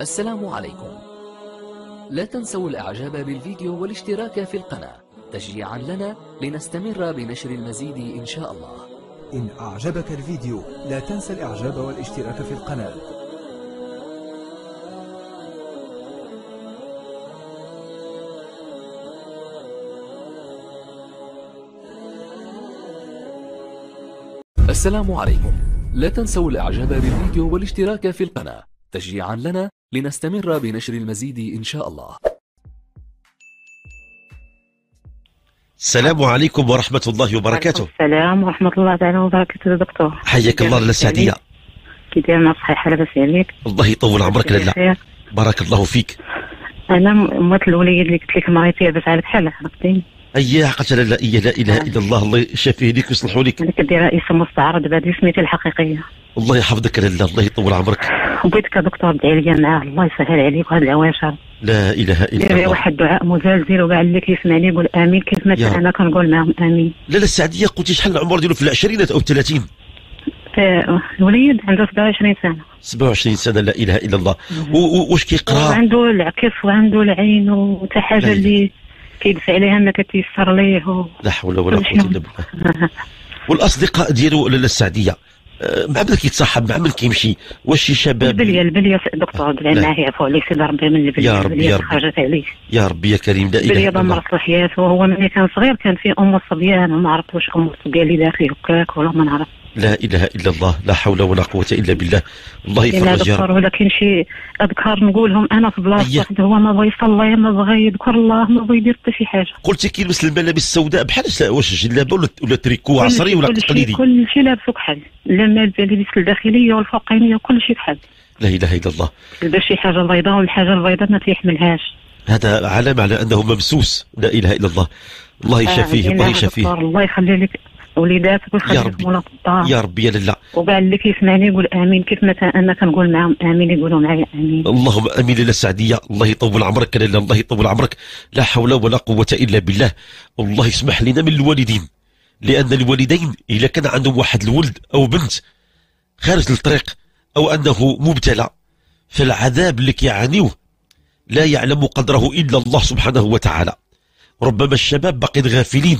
السلام عليكم. لا تنسوا الإعجاب بالفيديو والاشتراك في القناة. تشجيعا لنا لنستمر بنشر المزيد إن شاء الله. إن أعجبك الفيديو لا تنسى الإعجاب والاشتراك في القناة. السلام عليكم. لا تنسوا الإعجاب بالفيديو والاشتراك في القناة. تشجيعا لنا لنستمر بنشر المزيد إن شاء الله. السلام عليكم ورحمة الله وبركاته. السلام ورحمة الله تعالى وبركاته دكتور. حياك الله لاله سعدية كي داير ناس صحيحة لاباس عليك الله يطول عمرك لاله. بارك الله فيك. أنا مات الوليد اللي قلت لك مريض بس على بحال عرفتي أي عقلت لا لا إله إلا الله الله يشافيه لك ويصلحوا لك أنا كدير اسم مستعرض بهذه سميتي الحقيقية. الله يحفظك لاله الله يطول عمرك. وبغيتك يا دكتور تدعي لي معاه الله يسهل عليك وهاد العواشر لا إلا دير الله. واحد دعاء مزلزل وكاع اللي كيسمعني يقول آمين كيف ما. أنا كنقول معاهم آمين. لاله السعدية قلتي شحال العمر ديالو في العشرينات أو الثلاثين؟ آه، الوليد عنده 27 سنة. 27 سنة لا إله إلا الله. واش كيقرأ؟ وعنده العكس وعنده العين لا حاجة إله. اللي كيدفع عليها ما كتيسر ليه. لا حول ولا شيء. إلا بالله والأصدقاء ديالو لاله السعدية آه، مع من كيتصاحب مع من كيمشي واش شي شباب البلية البلية دكتور لا. معاه يعفو عليه سيدي ربي من البلية يا رب، البليه يا رب. خرجت عليه يا ربي يا كريم لا إله البلية الله دمرت له حياته وهو ملي كان صغير كان فيه أم الصبيان وما عرفت واش أم الصبيان اللي داخل هكاك ولا ما نعرف لا إله إلا الله لا حول ولا قوة إلا بالله. الله يفرج يا رب. كاين شي أذكار نقولهم أنا في بلاصة أيه. واحد هو ما بغى يصلي ما بغى يذكر الله ما بغى يدير حتى شي حاجة. قلتي كيلبس الملابس السوداء بحال واش جلابه ولا ولا تريكو عصري ولا كل تقليدي كل شيء لابسو بحال. لا الملابس الداخلية والفوقانية وكل شيء بحال. لا إله إلا الله. لبس شي حاجة بيضاء والحاجة البيضاء ما تيحملهاش. هذا علامة على أنه ممسوس. لا إله إلا الله. الله يشافيه آه، الله يشافيه. الله يخلي لك وليداتك يا ويخلي ربي. لك مولا في الدار يا ربي يا لاله وكاع اللي كيسمعني يقول آمين. كيف ما أنا كنقول معاهم آمين يقولوا معايا آمين. اللهم آمين لاله سعدية. الله يطول عمرك لاله الله يطول عمرك. لا حول ولا قوة إلا بالله. والله يسمح لنا من الوالدين. لأن الوالدين إذا كان عندهم واحد الولد أو بنت خارج الطريق أو أنه مبتلى فالعذاب اللي كيعانيوه لا يعلم قدره إلا الله سبحانه وتعالى. ربما الشباب باقين غافلين.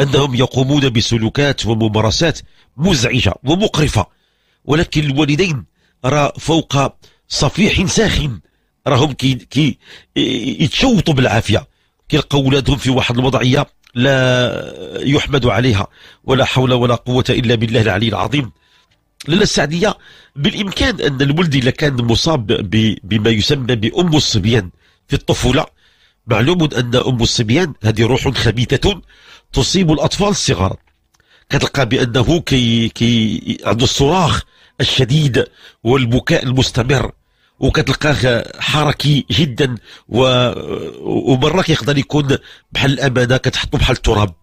أنهم يقومون بسلوكات وممارسات مزعجة ومقرفة ولكن الوالدين راه فوق صفيح ساخن راهم كي كي يتشوطوا بالعافية. كيلقاو ولادهم في واحد الوضعية لا يحمد عليها ولا حول ولا قوة إلا بالله العلي العظيم. لاله السعدية بالإمكان أن الولد إذا كان مصاب بما يسمى بأم الصبيان في الطفولة معلوم أن أم الصبيان هذه روح خبيثة تصيب الأطفال الصغار. كتلقى بأنه كي كي عنده الصراخ الشديد والبكاء المستمر. وكتلقاه حركي جدا و... ومره كيقدر يكون بحال الأمانة كتحطو بحال التراب.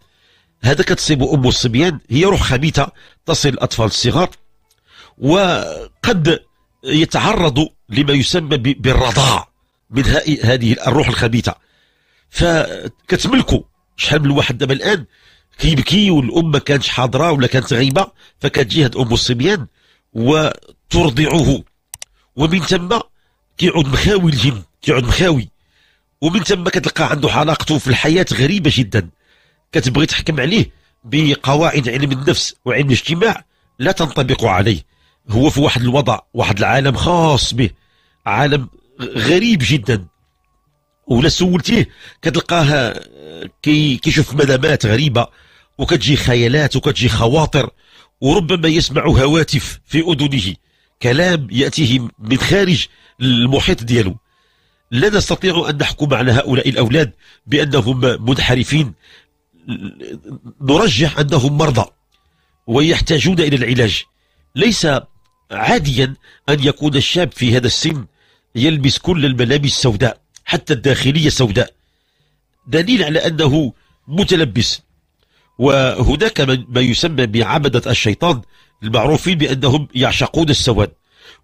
هذا كتصيب أم الصبيان هي روح خبيثة تصل الأطفال الصغار. وقد يتعرضوا لما يسمى بالرضاع من هذه الروح الخبيثة. فكتملكوا شحال من واحد دابا الآن كيبكي والأم ما كانتش حاضرة ولا كانت غايبة فكتجي هاد أم الصبيان وترضعه ومن ثم كيعود مخاوي الجن كيعود مخاوي. ومن ثم كتلقى عنده علاقته في الحياة غريبة جدا. كتبغي تحكم عليه بقواعد علم النفس وعلم الاجتماع لا تنطبق عليه. هو في واحد الوضع واحد العالم خاص به عالم غريب جدا. ولا سولتيه. كتلقاه كي كيشوف ملامات غريبة وكتجي خيالات وكتجي خواطر وربما يسمع هواتف في أذنه. كلام يأتيه من خارج المحيط ديالو. لا نستطيع أن نحكم على هؤلاء الأولاد بأنهم منحرفين. نرجح أنهم مرضى ويحتاجون إلى العلاج. ليس عاديا أن يكون الشاب في هذا السن يلبس كل الملابس سوداء حتى الداخلية سوداء. دليل على أنه متلبس. وهناك ما يسمى بعبدة الشيطان المعروفين بأنهم يعشقون السواد.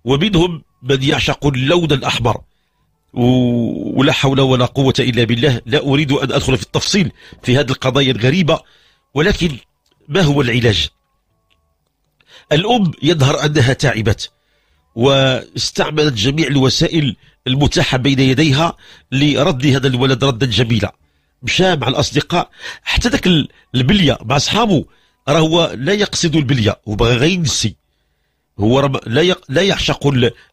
ومنهم من يعشق اللون الأحمر. ولا حول ولا قوة إلا بالله. لا أريد أن أدخل في التفصيل في هذه القضايا الغريبة. ولكن ما هو العلاج؟ الأم يظهر أنها تعبت. واستعملت جميع الوسائل المتاحة بين يديها لرد هذا الولد ردا جميلا مشى مع الأصدقاء حتى ذاك البلية مع أصحابه راه هو لا يقصد البلية هو بغى غير ينسي هو. لا. لا يعشق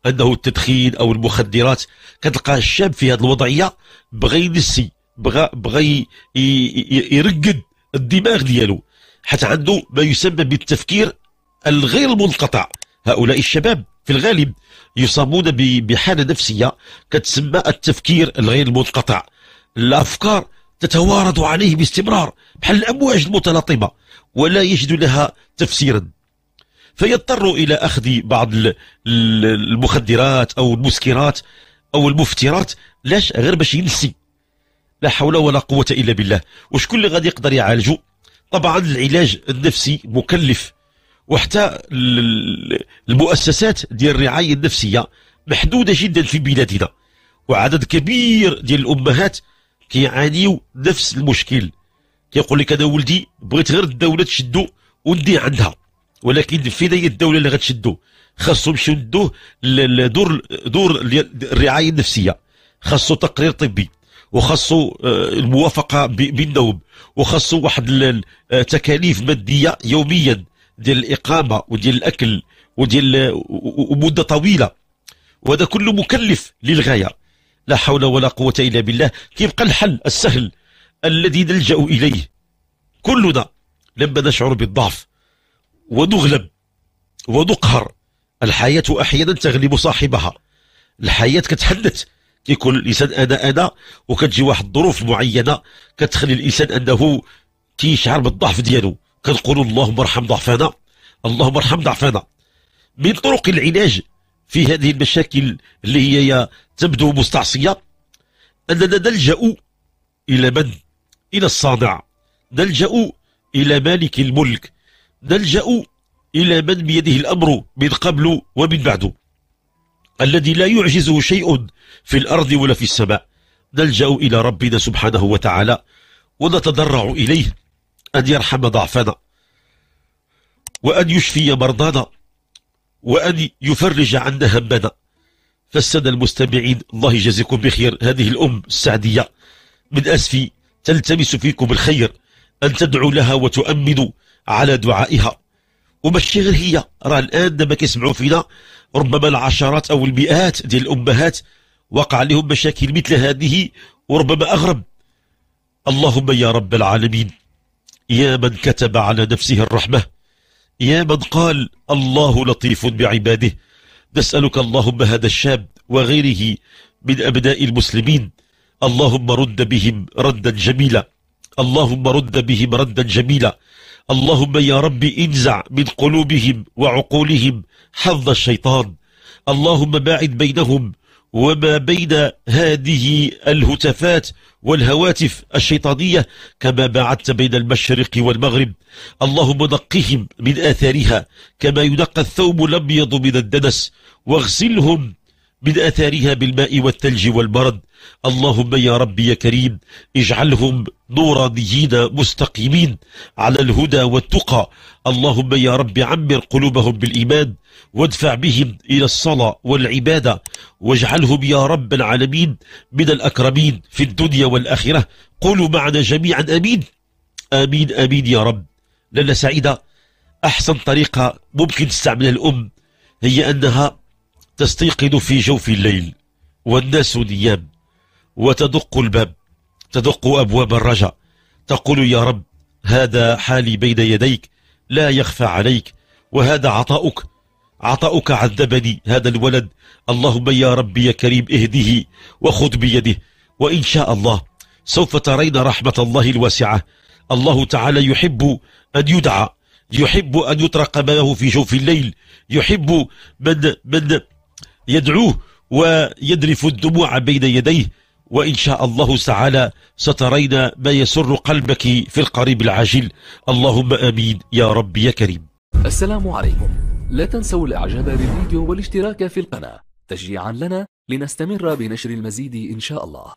أنه التدخين أو المخدرات كتلقى الشاب في هذه الوضعية بغى ينسي بغى بغى. يرقد الدماغ ديالو حتى عنده ما يسمى بالتفكير الغير منقطع هؤلاء الشباب في الغالب يصابون بحالة نفسية كتسمى التفكير الغير المنقطع الأفكار تتوارد عليه باستمرار بحال الأمواج المتلاطمة ولا يجد لها تفسيرا. فيضطر إلى أخذ بعض المخدرات أو المسكرات أو المفترات لاش غير باش ينسي. لا حول ولا قوة إلا بالله. وشكون اللي غادي يقدر يعالجه طبعا العلاج النفسي مكلف. وحتى المؤسسات ديال الرعاية النفسية محدودة جدا في بلادنا. وعدد كبير ديال الأمهات كيعانيوا نفس المشكل. كيقول لك أنا ولدي بغيت غير الدولة تشدو وندي عندها. ولكن في هي الدولة اللي غتشدو؟ خاصو يمشيو ندوه لدور دور الرعاية النفسية. خاصو تقرير طبي. وخاصو آه، الموافقة بالنوم. وخاصو واحد التكاليف مادية يوميا. ديال الإقامة وديال الأكل وديال ومدة طويلة. وهذا كله مكلف للغاية. لا حول ولا قوة إلا بالله. كيبقى الحل السهل الذي نلجأ إليه. كلنا لما نشعر بالضعف ونغلب ونقهر الحياة أحيانا تغلب صاحبها. الحياة كتحدث. كيكون الإنسان أنا أنا وكتجي واحد الظروف معينة كتخلي الإنسان أنه كيشعر بالضعف ديالو. كنقولوا اللهم ارحم ضعفنا اللهم ارحم ضعفنا من طرق العلاج في هذه المشاكل اللي هي تبدو مستعصية أننا نلجأ إلى من؟ إلى الصانع. نلجأ إلى مالك الملك. نلجأ إلى من بيده الأمر من قبل ومن بعد. الذي لا يعجزه شيء في الأرض ولا في السماء. نلجأ إلى ربنا سبحانه وتعالى ونتضرع إليه. أن يرحم ضعفنا وأن يشفي مرضانا وأن يفرج عنا همنا. فالسادة المستمعين الله يجزيكم بخير. هذه الأم السعدية من أسفي تلتمس فيكم الخير أن تدعوا لها وتؤمنوا على دعائها. وماشي غير هي راه الآن دابا كيسمعوا فينا ربما العشرات أو المئات ديال الأمهات وقع لهم مشاكل مثل هذه وربما أغرب. اللهم يا رب العالمين. يا من كتب على نفسه الرحمة يا من قال الله لطيف بعباده نسألك اللهم هذا الشاب وغيره من أبناء المسلمين اللهم رد بهم ردا جميلا اللهم رد بهم ردا جميلا اللهم يا رب انزع من قلوبهم وعقولهم حظ الشيطان اللهم باعد بينهم وما بين هذه الهتافات والهواتف الشيطانية كما باعدت بين المشرق والمغرب. اللهم نقهم من آثارها كما ينقى الثوب الأبيض من الدنس واغسلهم من أثارها بالماء والثلج والبرد. اللهم يا رب يا كريم اجعلهم نورانيين مستقيمين على الهدى والتقى. اللهم يا رب عمر قلوبهم بالإيمان وادفع بهم إلى الصلاة والعبادة. واجعلهم يا رب العالمين من الأكرمين في الدنيا والآخرة. قولوا معنا جميعا أمين. آمين آمين يا رب. لنا سعيدة أحسن طريقة ممكن تستعملها الأم هي أنها تستيقظ في جوف الليل والناس نيام وتدق الباب تدق أبواب الرجاء تقول يا رب هذا حالي بين يديك لا يخفى عليك وهذا عطاؤك عطاؤك عذبني هذا الولد اللهم يا رب يا كريم اهده وخذ بيده وإن شاء الله سوف ترين رحمة الله الواسعة الله تعالى يحب أن يدعى يحب أن يطرق ماله في جوف الليل يحب من, من يدعوه ويدرف الدموع بين يديه وإن شاء الله تعالى سترين ما يسر قلبك في القريب العاجل. اللهم آمين يا رب يا كريم. السلام عليكم. لا تنسوا الإعجاب بالفيديو والاشتراك في القناة تشجيعا لنا لنستمر بنشر المزيد إن شاء الله.